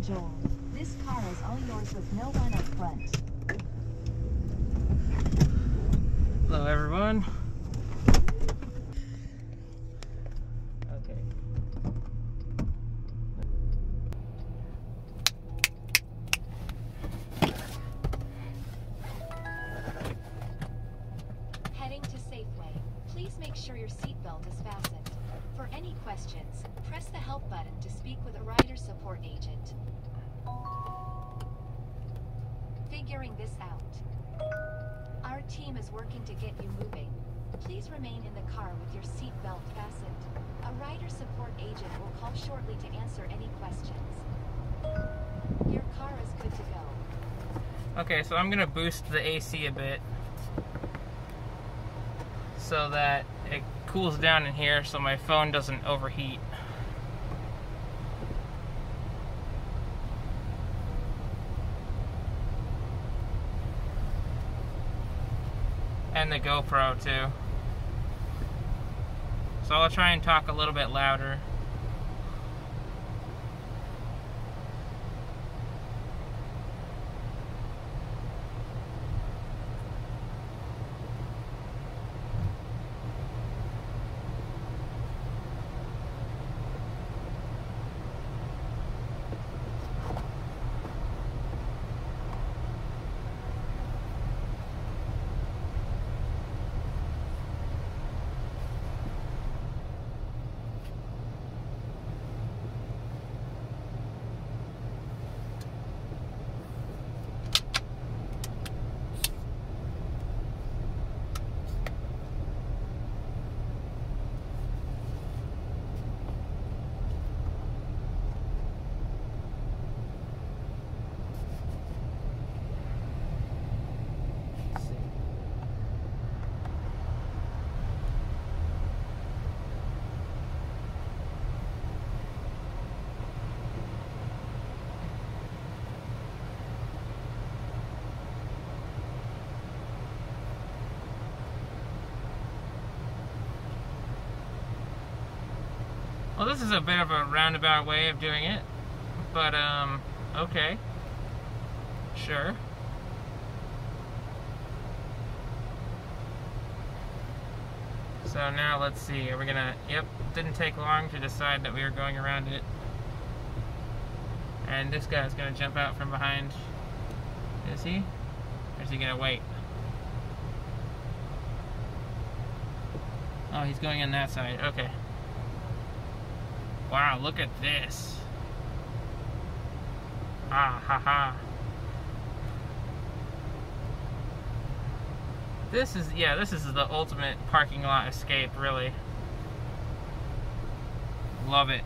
afternoon, Joel. This car is all yours with no one up front. Hello, everyone. Okay. Heading to Safeway. Please make sure your seatbelt is fastened. For any questions, press the help button to speak with a rider support agent. Figuring this out. Our team is working to get you moving. Please remain in the car with your seatbelt fastened. A rider support agent will call shortly to answer any questions. Your car is good to go. Okay, so I'm gonna boost the AC a bit so that it cools down in here so my phone doesn't overheat. And the GoPro too. So I'll try and talk a little bit louder. Well, this is a bit of a roundabout way of doing it, but um, okay, sure. So now let's see. Are we gonna? Yep, didn't take long to decide that we were going around it. And this guy's gonna jump out from behind. Is he? Or is he gonna wait? Oh, he's going on that side. Okay. Wow, look at this. Ah, ha, ha. This is, yeah, this is the ultimate parking lot escape, really. Love it.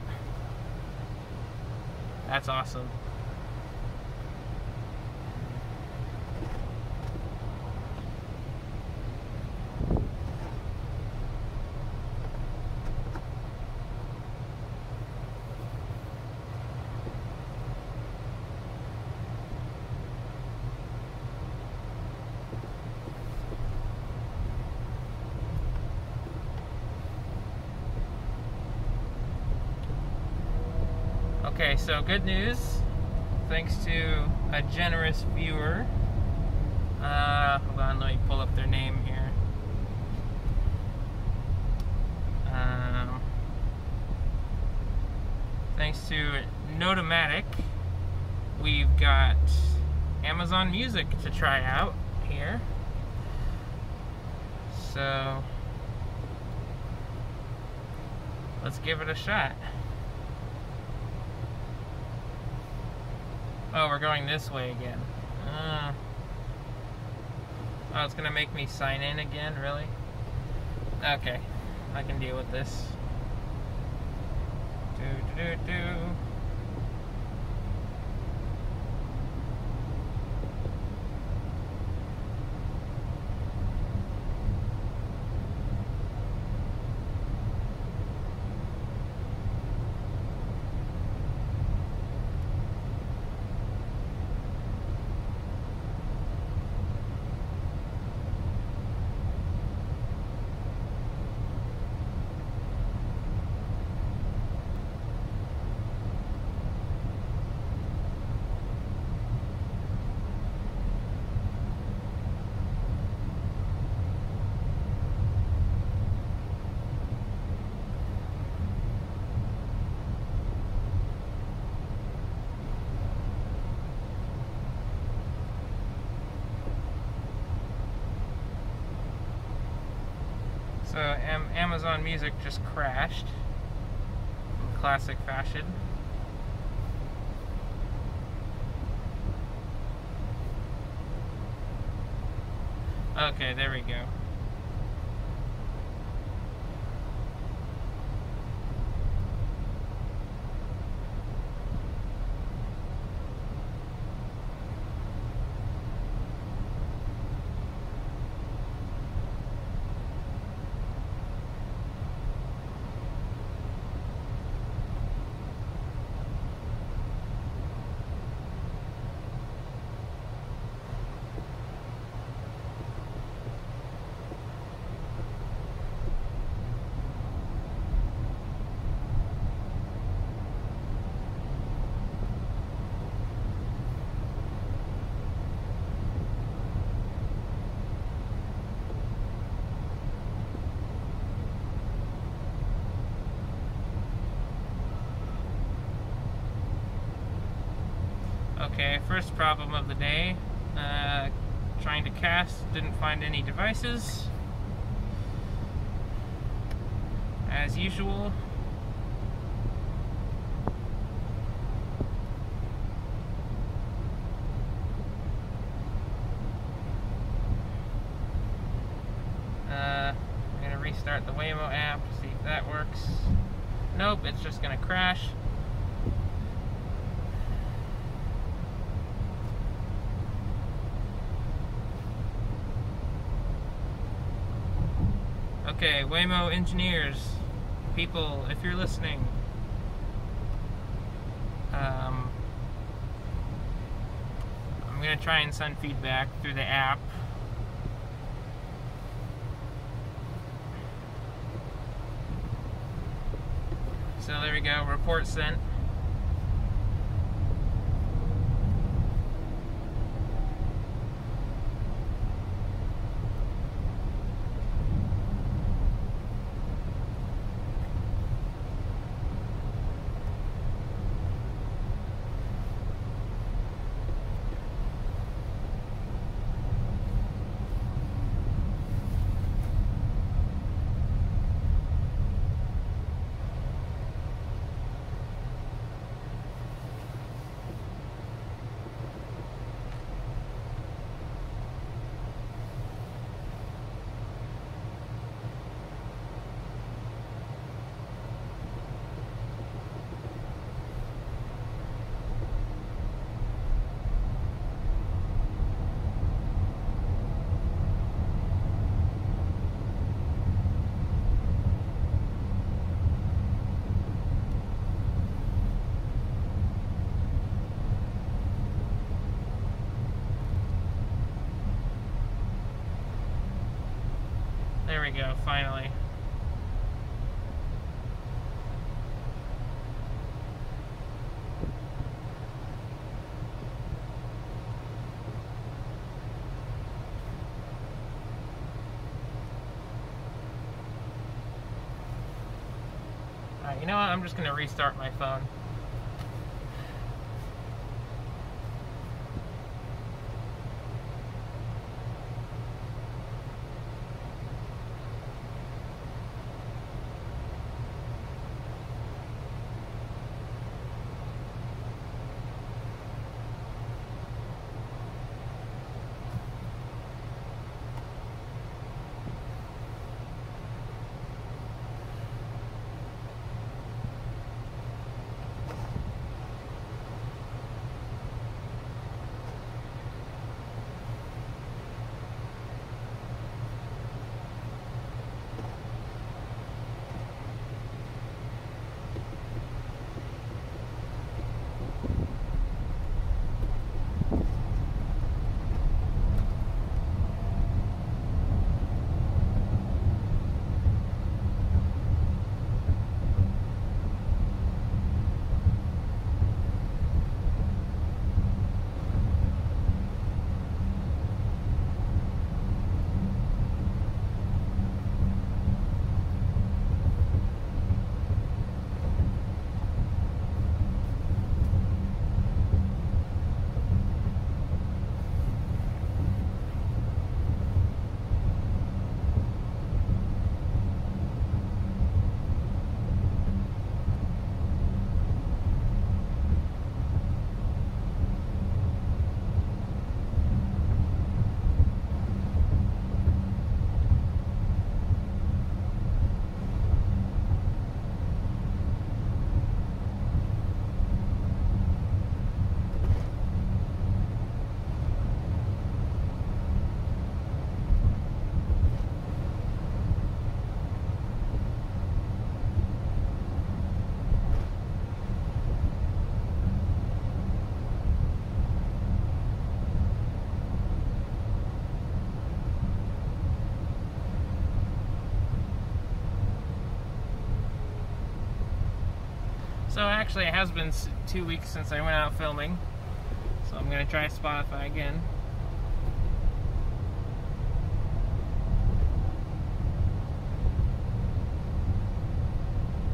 That's awesome. Okay, so good news. Thanks to a generous viewer. Uh, hold on, let me pull up their name here. Um, thanks to Notomatic, we've got Amazon Music to try out here. So, let's give it a shot. Oh, we're going this way again. Uh, oh, it's gonna make me sign in again, really? Okay, I can deal with this. Do do do do. Am- Amazon Music just crashed in classic fashion. Okay, there we go. Okay, first problem of the day. Uh, trying to cast, didn't find any devices. As usual. Uh, I'm gonna restart the Waymo app, see if that works. Nope, it's just gonna crash. Okay, Waymo engineers, people, if you're listening, um, I'm gonna try and send feedback through the app. So there we go, report sent. There we go, finally. Alright, you know what? I'm just going to restart my phone. So actually, it has been two weeks since I went out filming. So I'm gonna try Spotify again.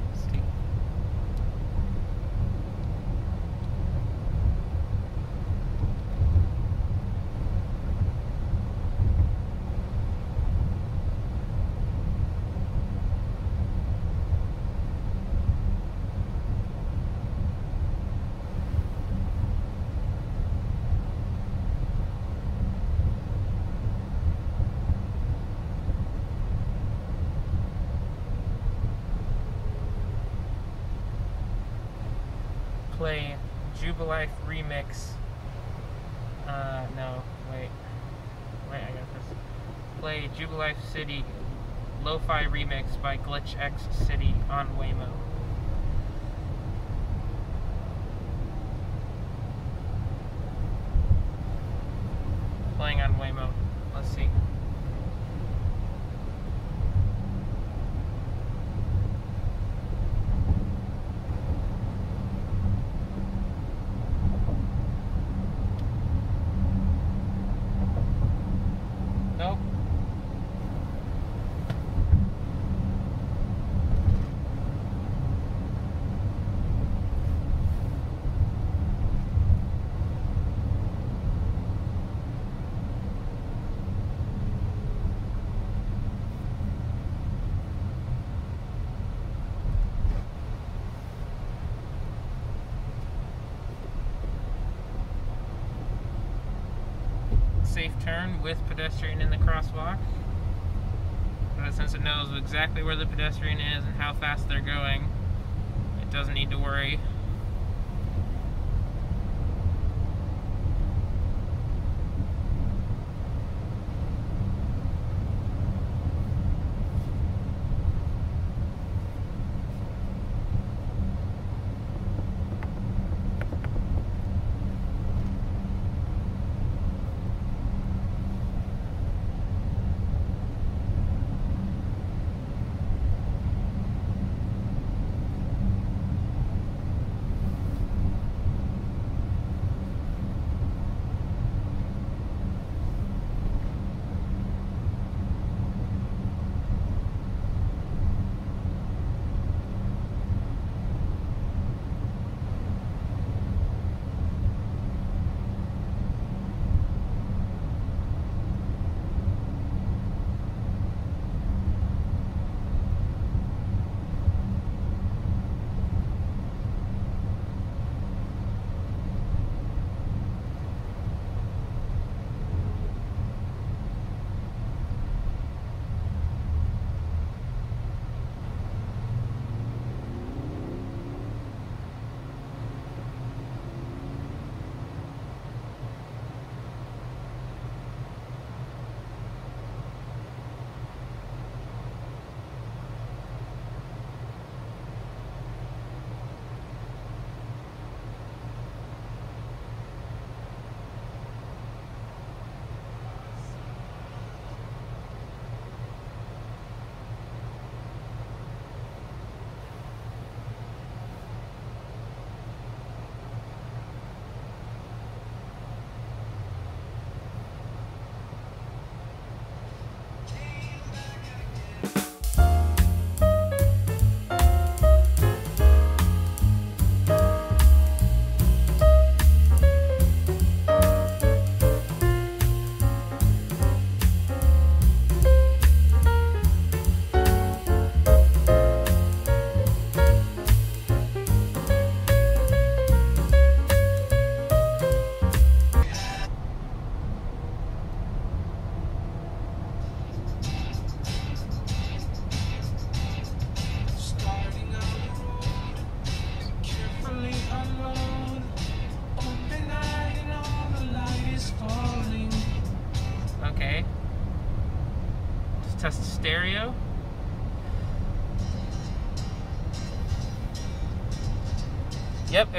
Let's see. play Jubilife remix. Uh, no, wait. Wait, I got this. Play Jubilife City Lo-Fi remix by Glitch X City on Waymo. Playing on Waymo. Let's see. Nope. Safe turn with pedestrian in the crosswalk. But since it knows exactly where the pedestrian is and how fast they're going, it doesn't need to worry.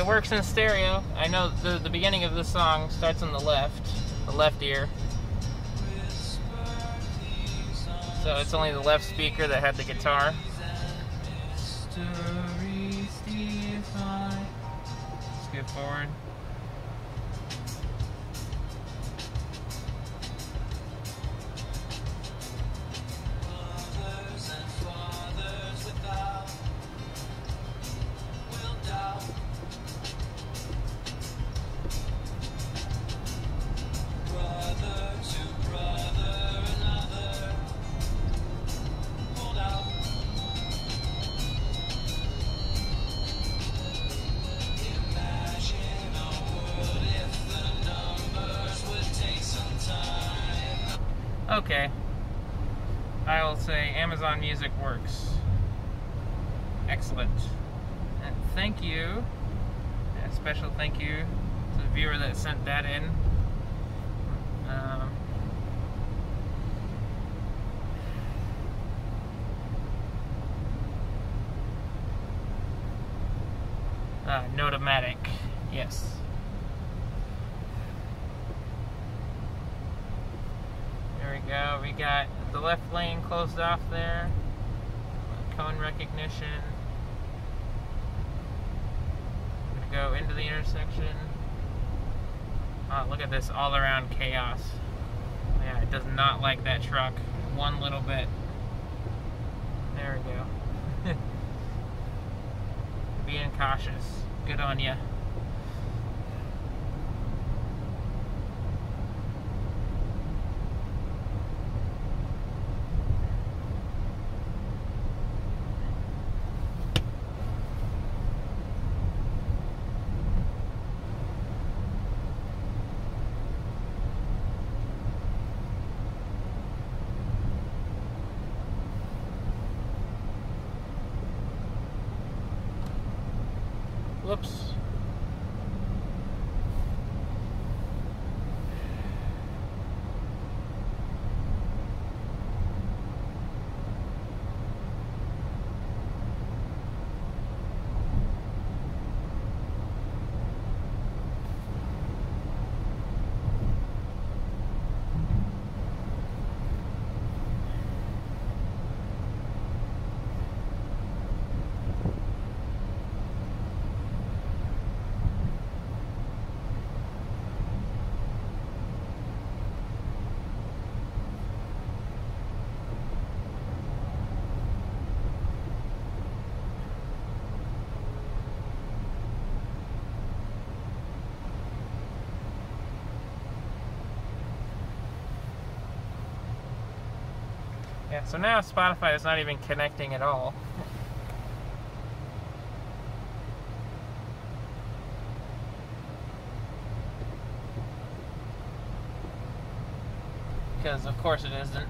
It works in stereo. I know the the beginning of the song starts on the left, the left ear. So it's only the left speaker that had the guitar. It forward. Special thank you to the viewer that sent that in. Um, uh, Notomatic. Yes. There we go. We got the left lane closed off there. Cone recognition. Gonna go into the intersection. Oh, look at this all around chaos. Yeah, it does not like that truck one little bit. There we go. Being cautious. Good on ya. Whoops. Yeah, so now Spotify is not even connecting at all. Because of course it isn't.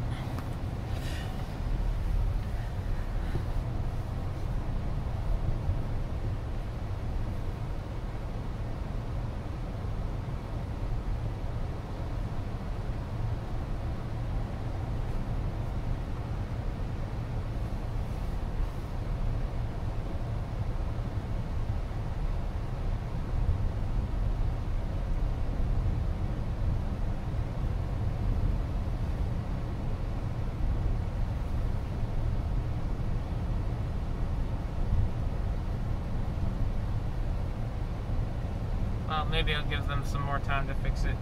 Well, maybe I'll give them some more time to fix it.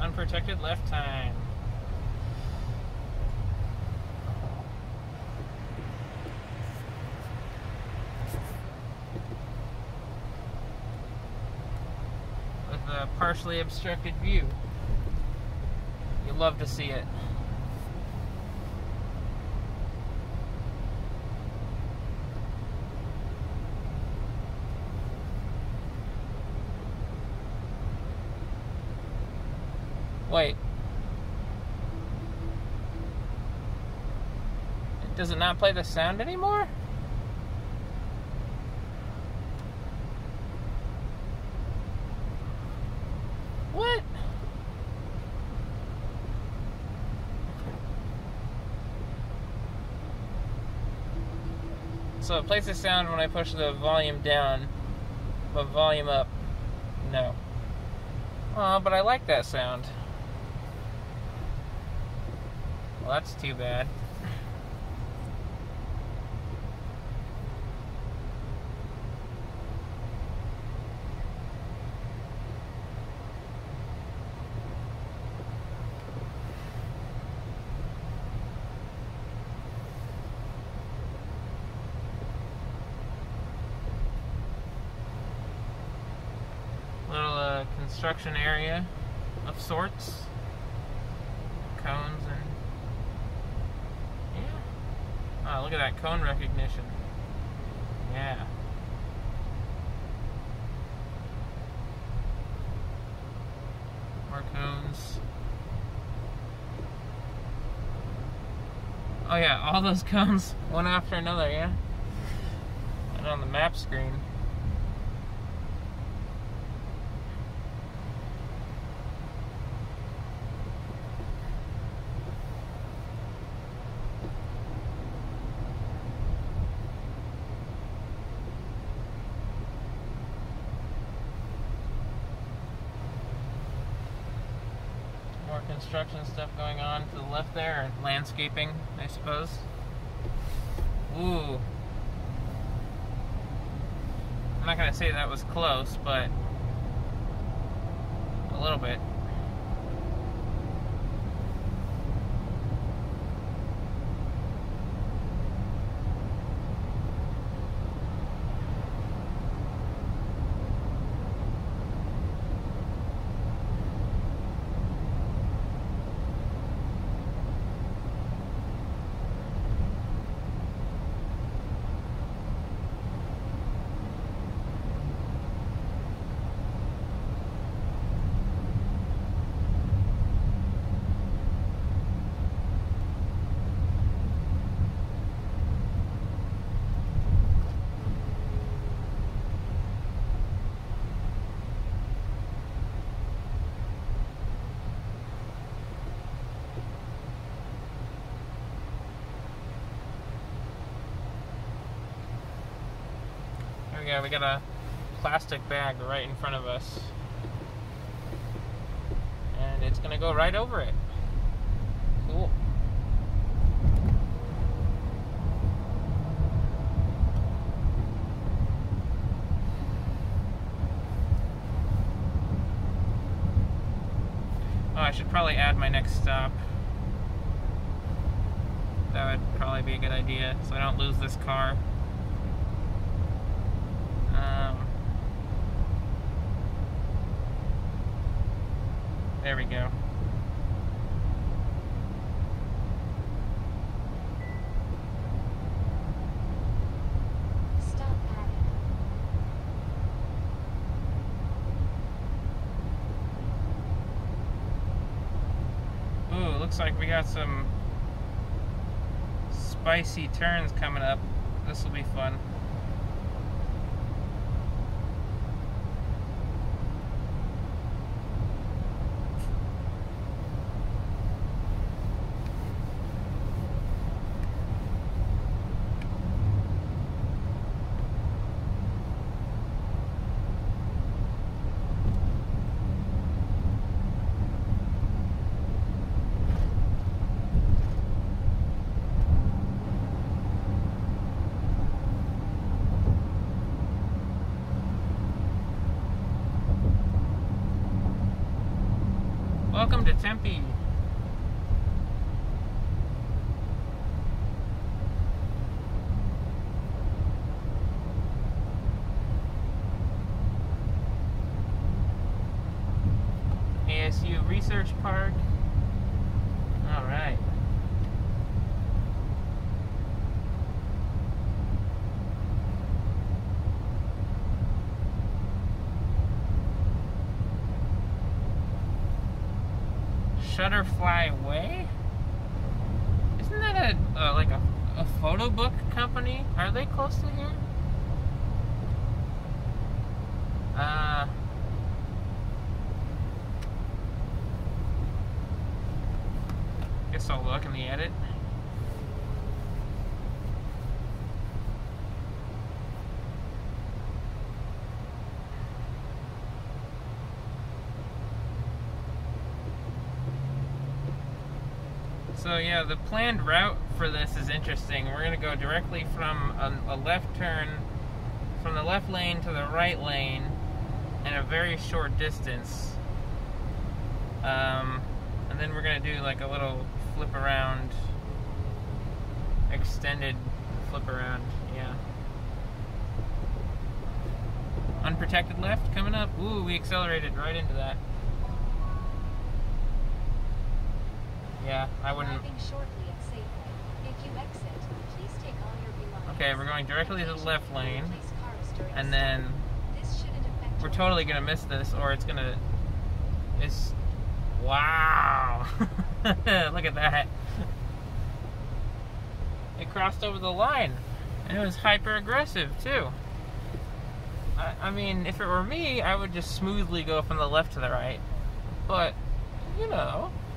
Unprotected left time. With a partially obstructed view. You love to see it. Wait. Does it not play the sound anymore? What? So it plays the sound when I push the volume down, but volume up, no. Oh, but I like that sound. Well, that's too bad. Little uh, construction area of sorts. Cones and yeah. Oh, look at cone recognition. Yeah. More cones. Oh yeah, all those cones, one after another, yeah. And on the map screen. More construction stuff going on to the left there, landscaping, I suppose. Ooh. I'm not gonna say that was close, but a little bit. We got a plastic bag right in front of us. And it's gonna go right over it. Cool. Oh, I should probably add my next stop. That would probably be a good idea, so I don't lose this car. Um, there we go. Ooh, looks like we got some spicy turns coming up. This will be fun. Welcome to Tempe. ASU Research Park. All right. Shutterfly Way? Isn't that a uh, like a, a photo book company? Are they close to here? Uh guess I'll look in the edit. So yeah, the planned route for this is interesting. We're gonna go directly from a, a left turn, from the left lane to the right lane, in a very short distance. Um, and then we're gonna do like a little flip around, extended flip around. Yeah. Unprotected left coming up. Ooh, we accelerated right into that. All your belongings. Okay, we're going directly to the left lane, replace cars during and then This shouldn't affect we're totally gonna miss this, or it's gonna. It's. Wow! Look at that. It crossed over the line, and it was hyper aggressive too. I, I mean, if it were me, I would just smoothly go from the left to the right. But, you know, yeah.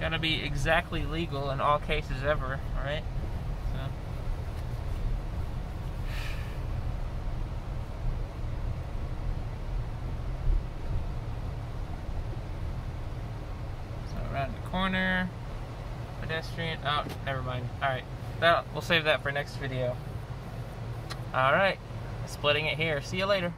Gotta be exactly legal in all cases ever, right? So. Around the corner, pedestrian. Oh, never mind. All right, that we'll save that for next video. All right, splitting it here. See you later.